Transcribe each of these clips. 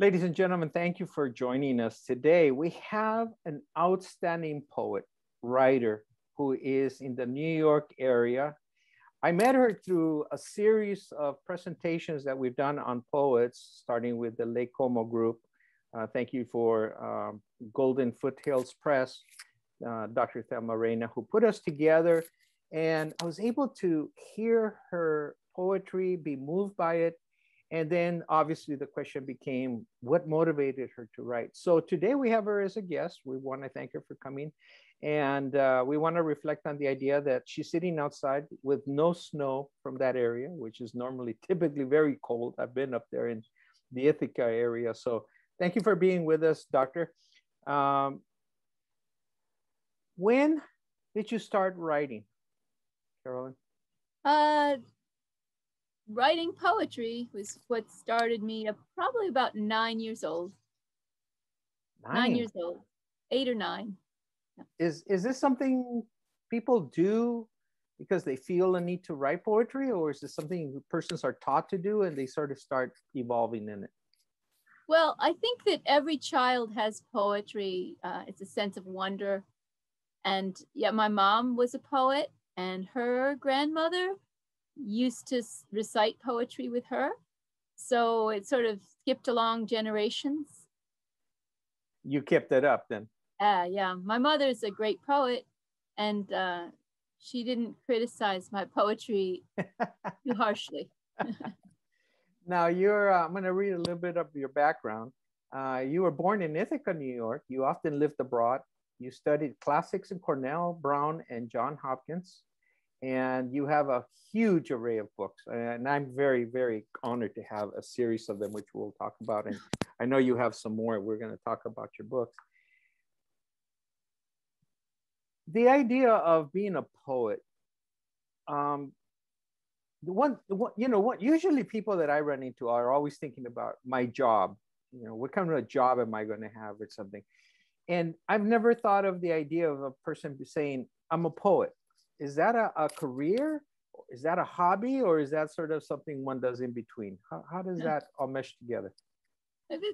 Ladies and gentlemen, thank you for joining us today. We have an outstanding poet, writer, who is in the New York area. I met her through a series of presentations that we've done on poets, starting with the Lake Como group. Uh, thank you for um, Golden Foothills Press, uh, Dr. Thelma Reyna, who put us together. And I was able to hear her poetry, be moved by it, and then obviously the question became what motivated her to write. So today we have her as a guest. We want to thank her for coming. And uh, we want to reflect on the idea that she's sitting outside with no snow from that area, which is normally typically very cold. I've been up there in the Ithaca area. So thank you for being with us, Doctor. Um, when did you start writing, Carolyn? Uh, writing poetry was what started me up probably about nine years old. Nine, nine years old, eight or nine. Yeah. Is is this something people do because they feel a need to write poetry, or is this something persons are taught to do and they sort of start evolving in it? Well, I think that every child has poetry. Uh, it's a sense of wonder. And yeah, my mom was a poet, and her grandmother used to recite poetry with her. So it sort of skipped along generations. You kept it up then? Uh, yeah. My mother's a great poet, and uh, she didn't criticize my poetry too harshly. now, you're, uh, I'm going to read a little bit of your background. Uh, you were born in Ithaca, New York. You often lived abroad. You studied classics in Cornell, Brown, and John Hopkins and you have a huge array of books and i'm very very honored to have a series of them which we'll talk about and i know you have some more we're going to talk about your books. The idea of being a poet um the one, one you know what usually people that i run into are always thinking about my job you know what kind of a job am i going to have or something. And i've never thought of the idea of a person saying i'm a poet is that a, a career? Is that a hobby or is that sort of something one does in between? How, how does that all mesh together?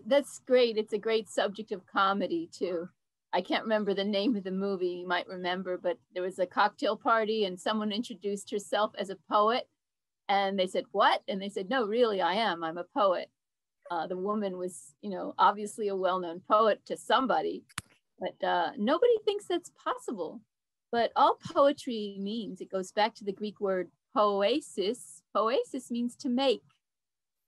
That's great. It's a great subject of comedy too. I can't remember the name of the movie, you might remember, but there was a cocktail party and someone introduced herself as a poet. And they said, What? And they said, No, really, I am. I'm a poet. Uh, the woman was, you know, obviously a well known poet to somebody, but uh, nobody thinks that's possible. But all poetry means, it goes back to the Greek word poesis. Poesis means to make.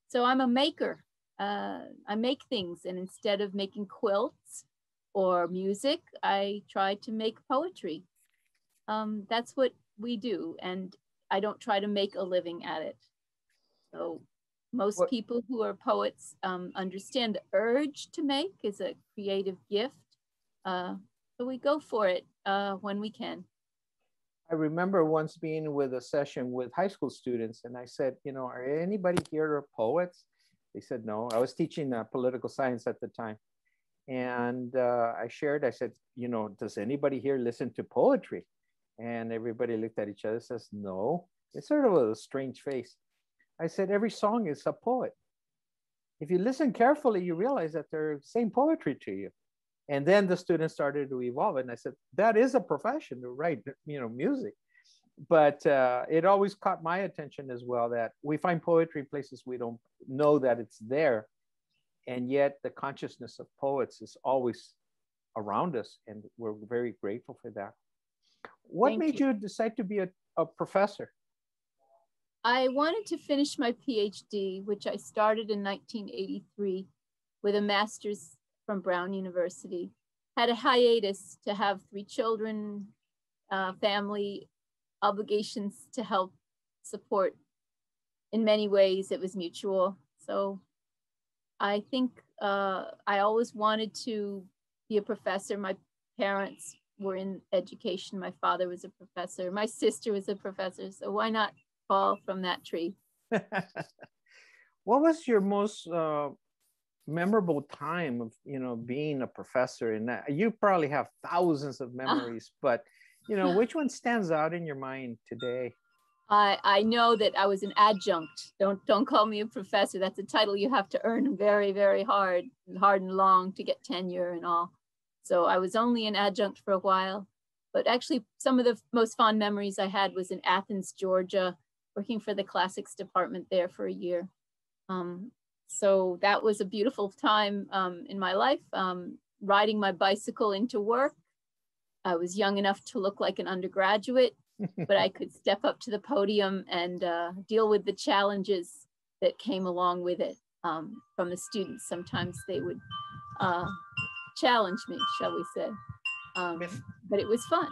So I'm a maker. Uh, I make things. And instead of making quilts or music, I try to make poetry. Um, that's what we do. And I don't try to make a living at it. So most what? people who are poets um, understand the urge to make is a creative gift. Uh, so we go for it uh, when we can. I remember once being with a session with high school students, and I said, you know, are anybody here poets? They said no. I was teaching uh, political science at the time, and uh, I shared. I said, you know, does anybody here listen to poetry? And everybody looked at each other. Says no. It's sort of a strange face. I said every song is a poet. If you listen carefully, you realize that they're saying poetry to you and then the students started to evolve. And i said that is a profession to write you know music. But uh, it always caught my attention as well that we find poetry places we don't know that it's there. And yet the consciousness of poets is always around us. And we're very grateful for that. What Thank made you. you decide to be a, a professor? I wanted to finish my phd which i started in 1983 with a master's from Brown University. Had a hiatus to have three children, uh, family obligations to help support. In many ways, it was mutual. So I think uh, I always wanted to be a professor. My parents were in education. My father was a professor. My sister was a professor. So why not fall from that tree? what was your most uh, memorable time of you know being a professor and you probably have thousands of memories but you know which one stands out in your mind today I, I know that I was an adjunct. Don't don't call me a professor. That's a title you have to earn very very hard, hard and long to get tenure and all. So I was only an adjunct for a while, but actually some of the most fond memories I had was in Athens, Georgia, working for the classics department there for a year. Um, so that was a beautiful time um, in my life. Um, riding my bicycle into work. I was young enough to look like an undergraduate, but I could step up to the podium and uh, deal with the challenges that came along with it um, from the students. Sometimes they would uh, challenge me, shall we say. Um, but it was fun.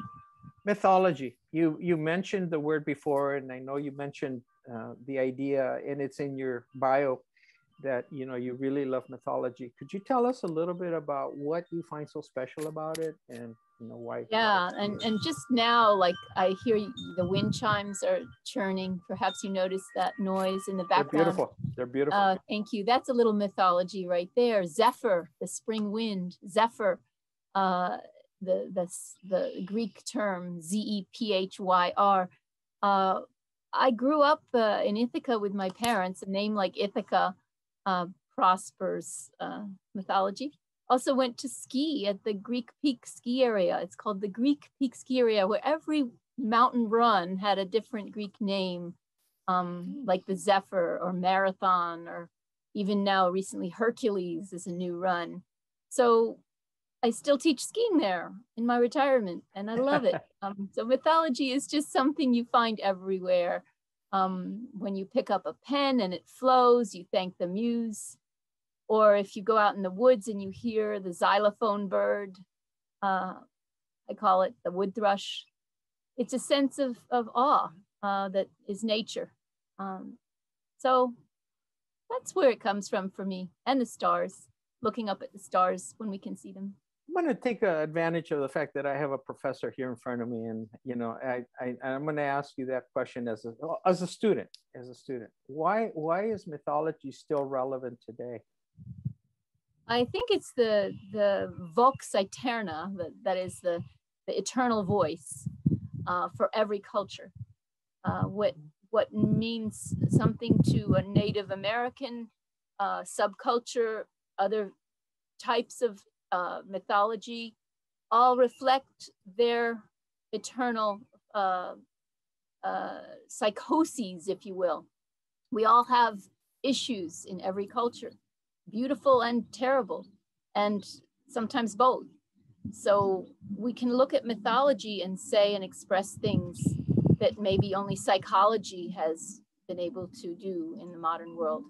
Mythology. You you mentioned the word before, and I know you mentioned uh, the idea, and it's in your bio that you know you really love mythology. Could you tell us a little bit about what you find so special about it, and you know why? Yeah, and and just now, like I hear the wind chimes are churning. Perhaps you notice that noise in the background. They're beautiful. They're beautiful. Uh, thank you. That's a little mythology right there. Zephyr, the spring wind. Zephyr. Uh, the, the, the Greek term Z-E-P-H-Y-R. Uh, I grew up uh, in Ithaca with my parents. A name like Ithaca uh, prospers uh, mythology. Also went to ski at the Greek Peak ski area. It's called the Greek Peak ski area, where every mountain run had a different Greek name, um, like the Zephyr or Marathon, or even now recently Hercules is a new run. So I still teach skiing there in my retirement, and I love it. Um, so mythology is just something you find everywhere. Um, when you pick up a pen and it flows, you thank the muse. Or if you go out in the woods and you hear the xylophone bird, uh, I call it the wood thrush. It's a sense of, of awe uh, that is nature. Um, so that's where it comes from for me and the stars, looking up at the stars when we can see them. I'm going to take advantage of the fact that I have a professor here in front of me, and you know, I, I I'm going to ask you that question as a as a student, as a student. Why why is mythology still relevant today? I think it's the the vox aeterna, that, that is the the eternal voice uh, for every culture. Uh, what what means something to a Native American uh, subculture, other types of uh, mythology all reflect their eternal uh, uh, psychoses, if you will. We all have issues in every culture, beautiful and terrible, and sometimes both. So we can look at mythology and say and express things that maybe only psychology has been able to do in the modern world.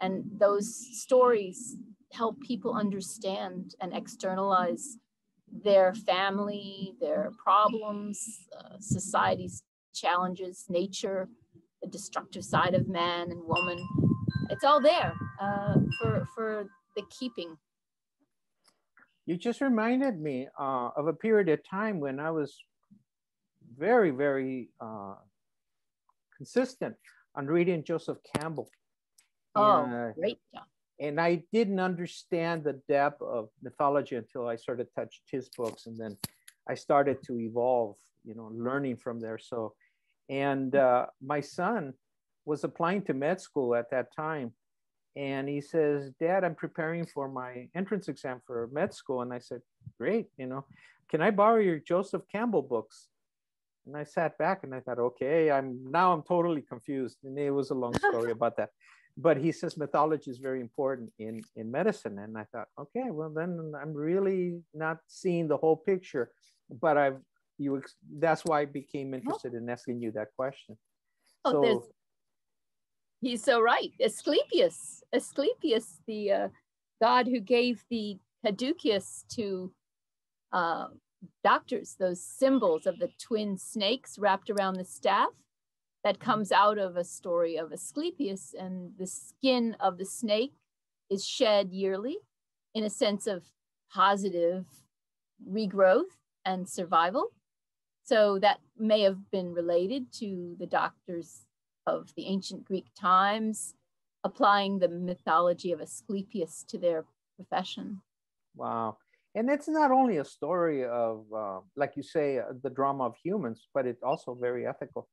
And those stories help people understand and externalize their family, their problems, uh, society's challenges, nature, the destructive side of man and woman. It's all there uh, for, for the keeping. You just reminded me uh, of a period of time when I was very, very uh, consistent on reading Joseph Campbell. Oh, and, great job and I didn't understand the depth of mythology until I sort of touched his books, and then I started to evolve, you know, learning from there. So, and uh, my son was applying to med school at that time, and he says, "Dad, I'm preparing for my entrance exam for med school," and I said, "Great, you know, can I borrow your Joseph Campbell books?" And I sat back and I thought, okay, I'm now I'm totally confused, and it was a long story about that but he says mythology is very important in in medicine. And i thought okay well then i'm really not seeing the whole picture but i've you that's why i became interested in asking you that question. Oh, so there's, he's so right. Asclepius asclepius the uh, god who gave the caduceus to uh, doctors those symbols of the twin snakes wrapped around the staff that comes out of a story of Asclepius, and the skin of the snake is shed yearly in a sense of positive regrowth and survival. So that may have been related to the doctors of the ancient Greek times applying the mythology of Asclepius to their profession. Wow. And it's not only a story of, uh, like you say, uh, the drama of humans, but it's also very ethical.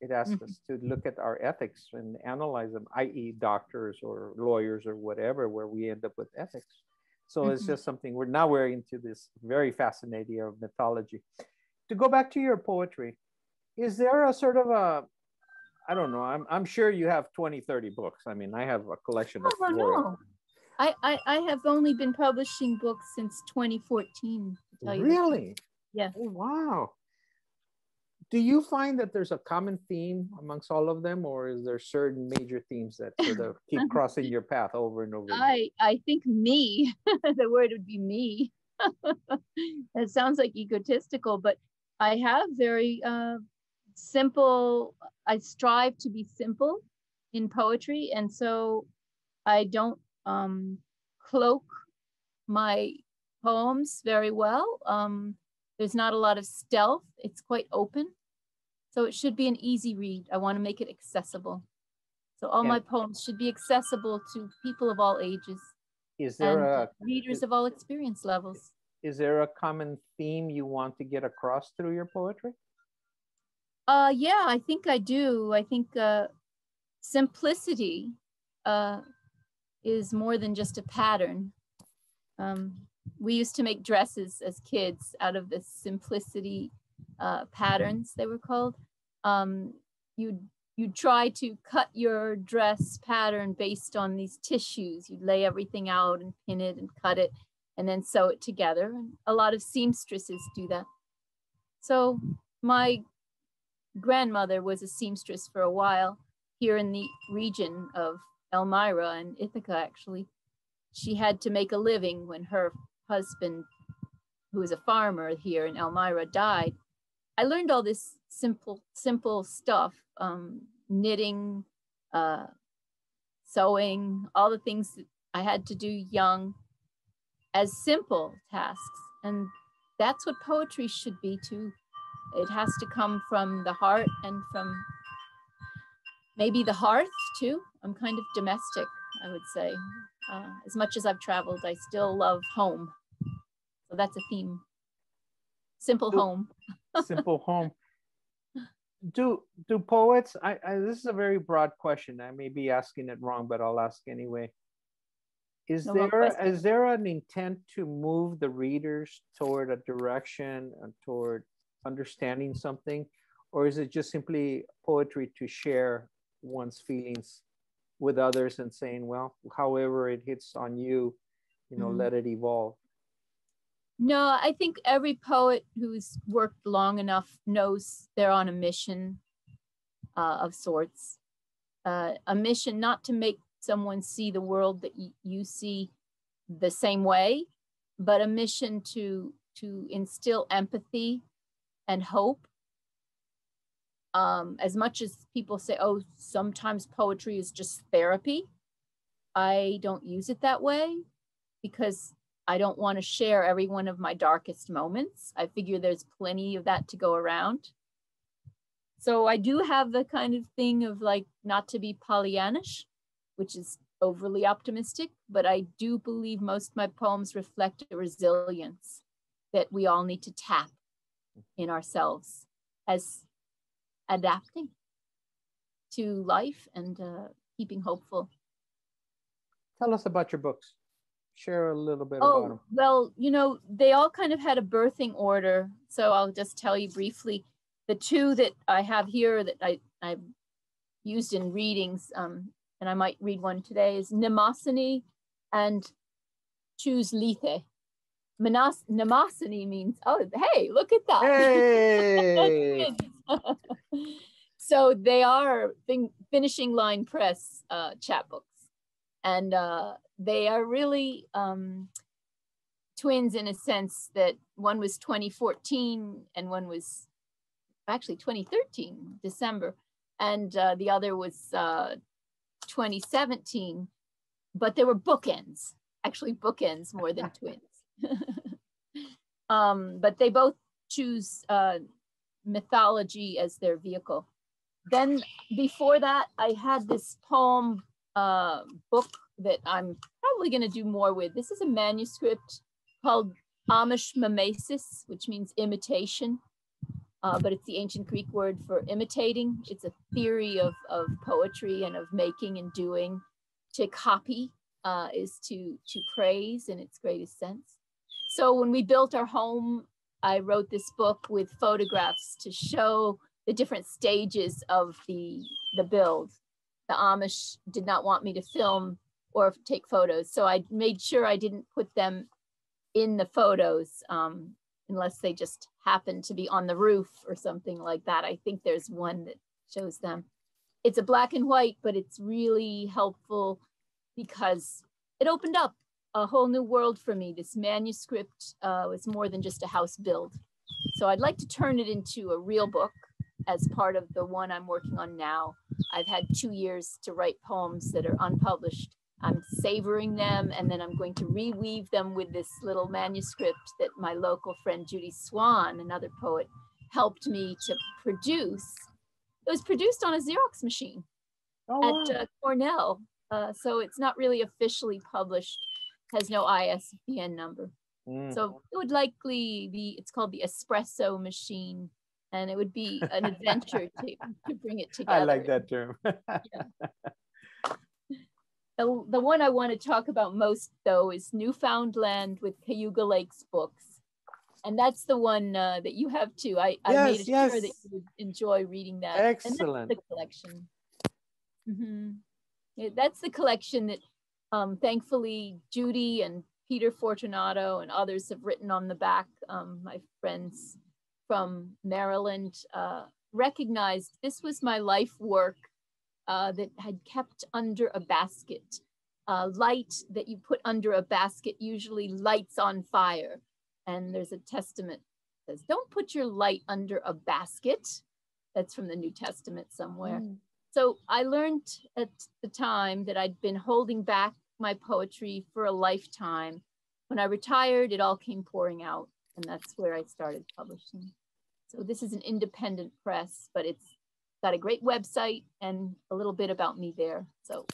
It asks mm-hmm. us to look at our ethics and analyze them, i.e., doctors or lawyers or whatever, where we end up with ethics. So mm-hmm. it's just something we're now we're into this very fascinating area of mythology. To go back to your poetry, is there a sort of a I don't know. I'm, I'm sure you have 20, 30 books. I mean, I have a collection of oh, no. I, I, I have only been publishing books since 2014. really? Yeah. Oh, wow. Do you find that there's a common theme amongst all of them, or is there certain major themes that sort of keep crossing your path over and over? Again? I, I think me, the word would be me. it sounds like egotistical, but I have very uh, simple, I strive to be simple in poetry. And so I don't um, cloak my poems very well. Um, there's not a lot of stealth, it's quite open. So it should be an easy read. I want to make it accessible. So all my poems should be accessible to people of all ages. Is there a readers is, of all experience levels? Is there a common theme you want to get across through your poetry? Uh, yeah, I think I do. I think uh, simplicity uh, is more than just a pattern. Um, we used to make dresses as kids out of the simplicity uh, patterns, they were called. Um, you'd, you'd try to cut your dress pattern based on these tissues. You'd lay everything out and pin it and cut it and then sew it together. And a lot of seamstresses do that. So my grandmother was a seamstress for a while here in the region of Elmira and Ithaca, actually. She had to make a living when her husband, who was a farmer here in Elmira, died. I learned all this simple, simple stuff, um, knitting, uh, sewing, all the things that I had to do young as simple tasks. And that's what poetry should be too. It has to come from the heart and from maybe the hearth too. I'm kind of domestic, I would say. Uh, as much as I've traveled, I still love home. So that's a theme. Simple home. Simple home. Do do poets? I, I this is a very broad question. I may be asking it wrong, but I'll ask anyway. Is no there is there an intent to move the readers toward a direction and toward understanding something, or is it just simply poetry to share one's feelings with others and saying, well, however it hits on you, you know, mm-hmm. let it evolve? No, I think every poet who's worked long enough knows they're on a mission uh, of sorts. Uh, a mission not to make someone see the world that y- you see the same way, but a mission to to instill empathy and hope. Um, as much as people say, oh, sometimes poetry is just therapy, I don't use it that way because I don't want to share every one of my darkest moments. I figure there's plenty of that to go around. So I do have the kind of thing of like not to be Pollyannish, which is overly optimistic, but I do believe most my poems reflect a resilience that we all need to tap in ourselves as adapting to life and uh, keeping hopeful. Tell us about your books. Share a little bit oh, about them. Well, you know, they all kind of had a birthing order. So I'll just tell you briefly. The two that I have here that I, I've used in readings, um, and I might read one today, is Mnemosyne and Choose Lethe. Manas- Mnemosyne means, oh, hey, look at that. Hey. so they are fin- finishing line press uh, chapbooks. And uh, they are really um, twins in a sense that one was 2014 and one was actually 2013, December. And uh, the other was uh, 2017. But there were bookends, actually bookends more than twins. um, but they both choose uh, mythology as their vehicle. Then before that, I had this poem uh, book that I'm probably going to do more with. This is a manuscript called Amish Mimesis, which means imitation. uh, but it's the ancient Greek word for imitating. It's a theory of, of poetry and of making and doing. To copy uh, is to, to praise in its greatest sense. So when we built our home, I wrote this book with photographs to show the different stages of the, the build. The Amish did not want me to film or take photos. So I made sure I didn't put them in the photos um, unless they just happened to be on the roof or something like that. I think there's one that shows them. It's a black and white, but it's really helpful because it opened up a whole new world for me. This manuscript uh, was more than just a house build. So I'd like to turn it into a real book as part of the one I'm working on now. I've had two years to write poems that are unpublished I'm savoring them and then I'm going to reweave them with this little manuscript that my local friend Judy Swan, another poet, helped me to produce. It was produced on a Xerox machine oh, at wow. uh, Cornell. Uh, so it's not really officially published, has no ISBN number. Mm. So it would likely be, it's called the espresso machine and it would be an adventure to, to bring it together. I like that term. yeah. The, the one I want to talk about most, though, is Newfoundland with Cayuga Lakes books. And that's the one uh, that you have too. I, yes, I made yes. sure that you would enjoy reading that. Excellent. the collection. Mm-hmm. Yeah, that's the collection that um, thankfully Judy and Peter Fortunato and others have written on the back. Um, my friends from Maryland uh, recognized this was my life work uh, that had kept under a basket. Uh, light that you put under a basket usually lights on fire. And there's a testament that says, don't put your light under a basket. That's from the New Testament somewhere. Mm. So I learned at the time that I'd been holding back my poetry for a lifetime. When I retired, it all came pouring out, and that's where I started publishing. So this is an independent press, but it's got a great website and a little bit about me there. So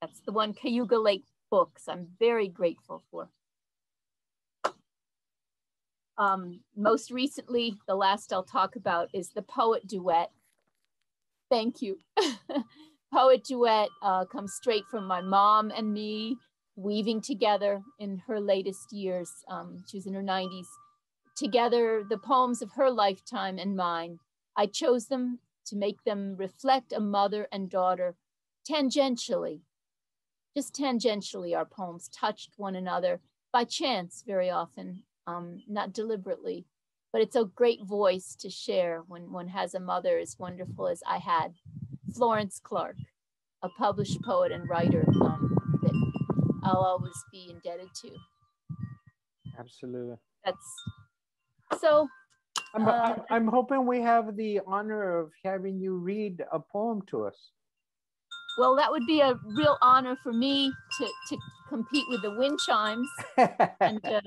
that's the one Cayuga Lake Books I'm very grateful for. Um, most recently, the last I'll talk about is the Poet Duet. Thank you. Poet Duet uh, comes straight from my mom and me weaving together in her latest years. Um, she was in her 90s. Together, the poems of her lifetime and mine. I chose them to make them reflect a mother and daughter tangentially. Just tangentially, our poems touched one another by chance very often, um, not deliberately. But it's a great voice to share when one has a mother as wonderful as I had. Florence Clark, a published poet and writer um, that I'll always be indebted to. Absolutely. That's so I'm, uh, I'm hoping we have the honor of having you read a poem to us. Well, that would be a real honor for me to, to compete with the wind chimes. And, uh,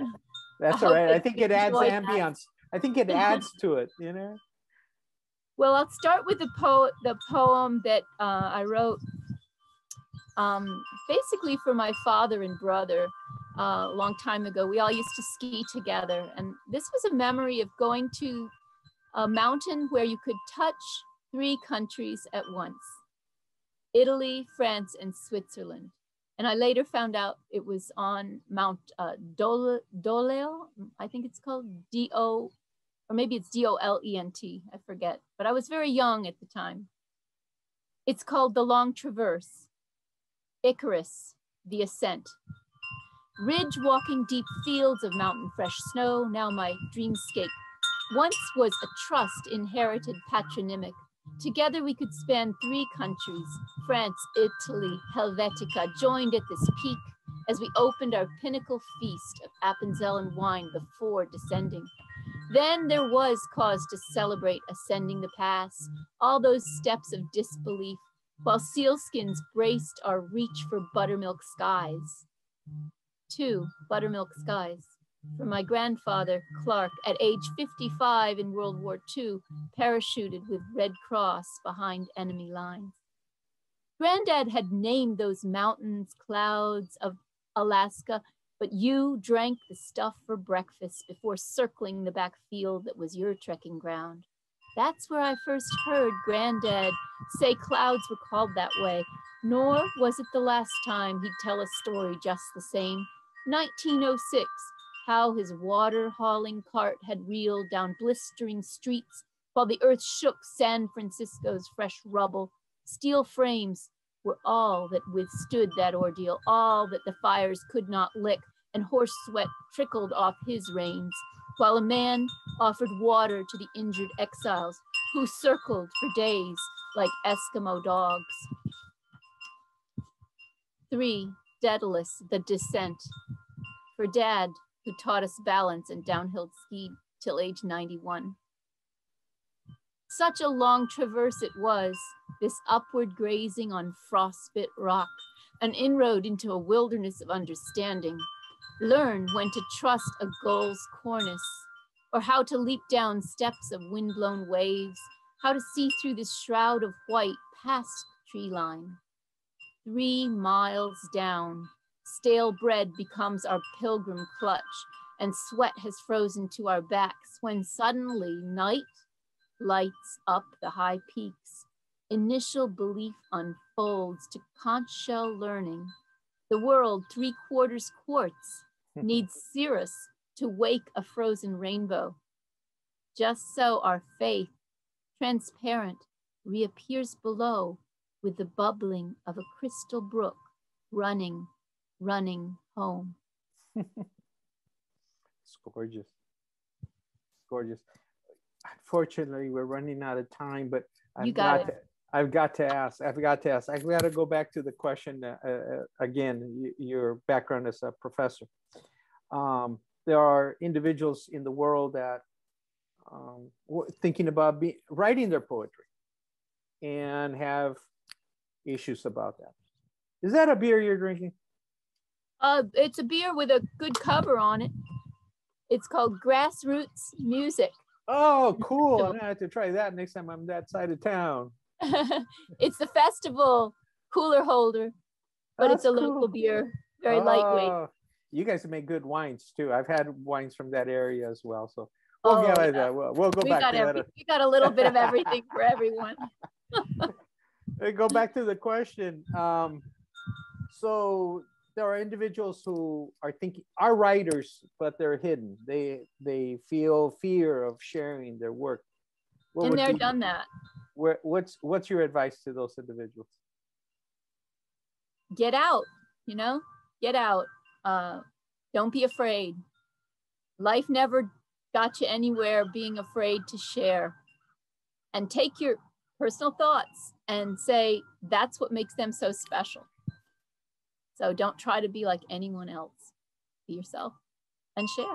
That's I all right. I think it adds ambience. That. I think it adds to it, you know? Well, I'll start with the, po- the poem that uh, I wrote um, basically for my father and brother uh, a long time ago. We all used to ski together. And this was a memory of going to a mountain where you could touch three countries at once Italy, France, and Switzerland. And I later found out it was on Mount uh, Dole, Doleo, I think it's called D O, or maybe it's D O L E N T, I forget. But I was very young at the time. It's called The Long Traverse, Icarus, The Ascent. Ridge walking deep fields of mountain fresh snow, now my dreamscape. Once was a trust inherited patronymic. Together we could span three countries, France, Italy, Helvetica, joined at this peak as we opened our pinnacle feast of Appenzellan wine before descending. Then there was cause to celebrate ascending the pass, all those steps of disbelief, while sealskins braced our reach for buttermilk skies. Two, Buttermilk Skies. For my grandfather, Clark, at age 55 in World War II, parachuted with Red Cross behind enemy lines. Granddad had named those mountains, clouds of Alaska, but you drank the stuff for breakfast before circling the back field that was your trekking ground. That's where I first heard Granddad say clouds were called that way. Nor was it the last time he'd tell a story just the same. 1906, how his water hauling cart had reeled down blistering streets while the earth shook San Francisco's fresh rubble. Steel frames were all that withstood that ordeal, all that the fires could not lick, and horse sweat trickled off his reins, while a man offered water to the injured exiles who circled for days like Eskimo dogs. Three, Daedalus, the descent. For dad, who taught us balance and downhill ski till age 91. Such a long traverse it was, this upward grazing on frostbit rock, an inroad into a wilderness of understanding. Learn when to trust a gull's cornice, or how to leap down steps of windblown waves, how to see through this shroud of white past tree line. Three miles down, stale bread becomes our pilgrim clutch, and sweat has frozen to our backs when suddenly night lights up the high peaks. Initial belief unfolds to conch shell learning. The world, three quarters quartz, needs cirrus to wake a frozen rainbow. Just so our faith, transparent, reappears below with the bubbling of a crystal brook running, running home. it's gorgeous. It's gorgeous unfortunately, we're running out of time, but I've got, got to, I've got to ask. I've got to ask. I've got to go back to the question uh, uh, again. your background as a professor. Um, there are individuals in the world that um, thinking about be, writing their poetry and have issues about that. Is that a beer you're drinking? Uh, it's a beer with a good cover on it. It's called Grassroots Music. Oh, cool. I'm gonna have to try that next time I'm that side of town. it's the festival cooler holder, but That's it's a cool. local beer, very oh, lightweight. You guys make good wines too. I've had wines from that area as well. So we'll oh, get yeah. that. We'll, we'll go we back got to every, that. We got a little bit of everything for everyone. go back to the question. Um, so there are individuals who are thinking are writers but they're hidden. They they feel fear of sharing their work. What and they're you, done that. Where, what's what's your advice to those individuals? Get out you know? Get out. Uh, don't be afraid. Life never got you anywhere being afraid to share. And take your personal thoughts and say that's what makes them so special so don't try to be like anyone else. Be yourself and share.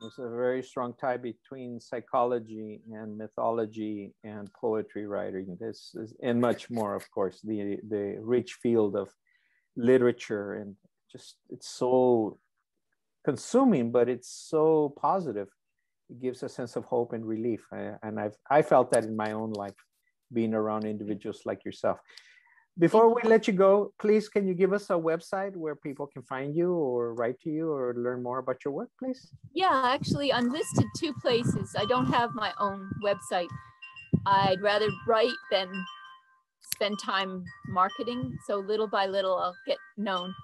There's a very strong tie between psychology and mythology and poetry writing. This is, and much more, of course, the, the rich field of literature and just it's so consuming, but it's so positive. It gives a sense of hope and relief. And I've I felt that in my own life, being around individuals like yourself. Before we let you go, please, can you give us a website where people can find you or write to you or learn more about your work, please? Yeah, actually, I'm listed two places. I don't have my own website. I'd rather write than spend time marketing. So little by little, I'll get known.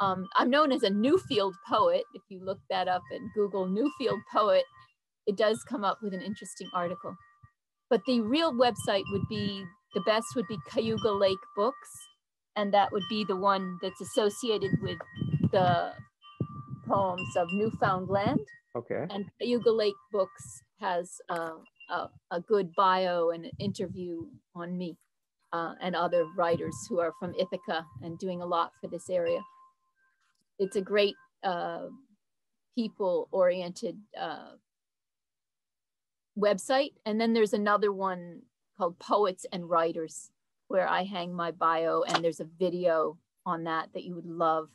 Um, I'm known as a Newfield poet. If you look that up and Google Newfield poet, it does come up with an interesting article. But the real website would be the best would be Cayuga Lake Books, and that would be the one that's associated with the poems of Newfoundland. Okay. And Cayuga Lake Books has uh, a, a, good bio and an interview on me uh, and other writers who are from Ithaca and doing a lot for this area. It's a great uh, people-oriented uh, website. And then there's another one called Poets and Writers, where I hang my bio, and there's a video on that that you would love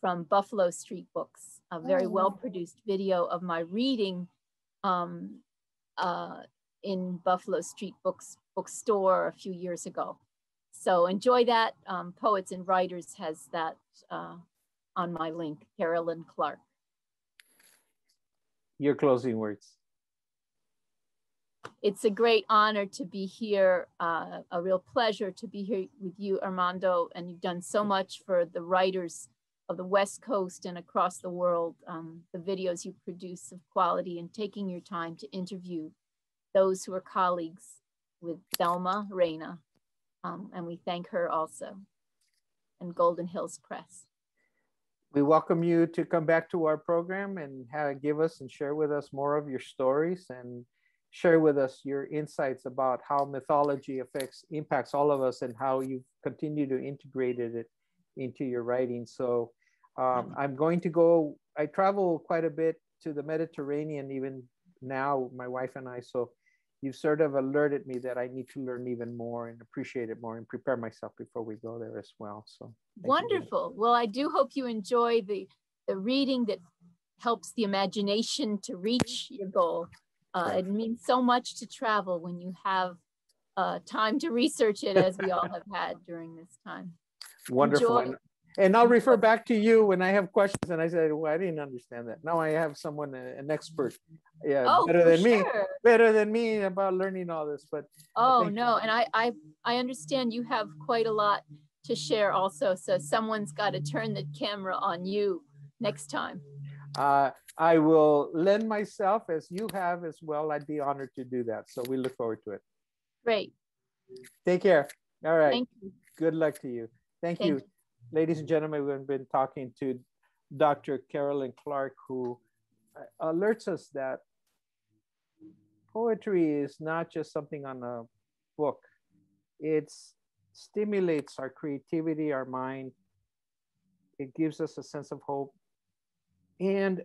from Buffalo Street Books, a very oh. well produced video of my reading um, uh, in Buffalo Street Books bookstore a few years ago. So enjoy that. Um, Poets and Writers has that uh, on my link, Carolyn Clark. Your closing words. It's a great honor to be here, uh, a real pleasure to be here with you, Armando, and you've done so much for the writers of the West Coast and across the world, um, the videos you produce of quality and taking your time to interview those who are colleagues with Thelma Reyna. Um, and we thank her also and Golden Hills Press. We welcome you to come back to our program and have, give us and share with us more of your stories and share with us your insights about how mythology affects impacts all of us and how you continue to integrate it into your writing. So um, I'm going to go, I travel quite a bit to the Mediterranean even now, my wife and I. So you've sort of alerted me that I need to learn even more and appreciate it more and prepare myself before we go there as well. So wonderful. Well, I do hope you enjoy the, the reading that helps the imagination to reach your goal. Uh, it means so much to travel when you have uh, time to research it as we all have had during this time. Wonderful. Enjoy. And I'll refer back to you when I have questions. And I said, well, I didn't understand that. Now I have someone, an expert, yeah, oh, better than sure. me, better than me about learning all this. But oh no, you. and I, I, I understand you have quite a lot to share also. So someone's got to turn the camera on you next time. Uh, I will lend myself as you have as well. I'd be honored to do that. So we look forward to it. Great. Take care. All right. Thank you. Good luck to you. Thank, Thank you. you. Ladies and gentlemen, we've been talking to Dr. Carolyn Clark, who uh, alerts us that poetry is not just something on a book. It stimulates our creativity, our mind. It gives us a sense of hope. And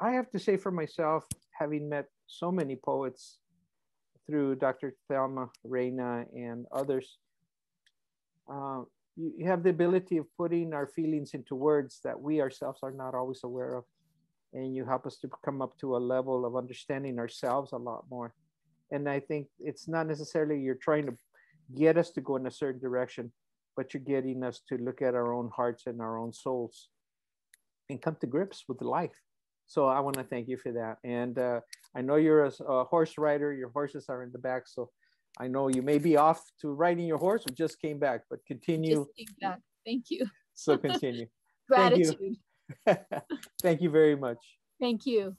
I have to say for myself, having met so many poets through Dr. Thelma Reyna and others, uh, you have the ability of putting our feelings into words that we ourselves are not always aware of and you help us to come up to a level of understanding ourselves a lot more and i think it's not necessarily you're trying to get us to go in a certain direction but you're getting us to look at our own hearts and our own souls and come to grips with life so i want to thank you for that and uh, i know you're a, a horse rider your horses are in the back so I know you may be off to riding your horse or just came back, but continue. Just came back. Thank you. So continue. Gratitude. Thank you. Thank you very much. Thank you.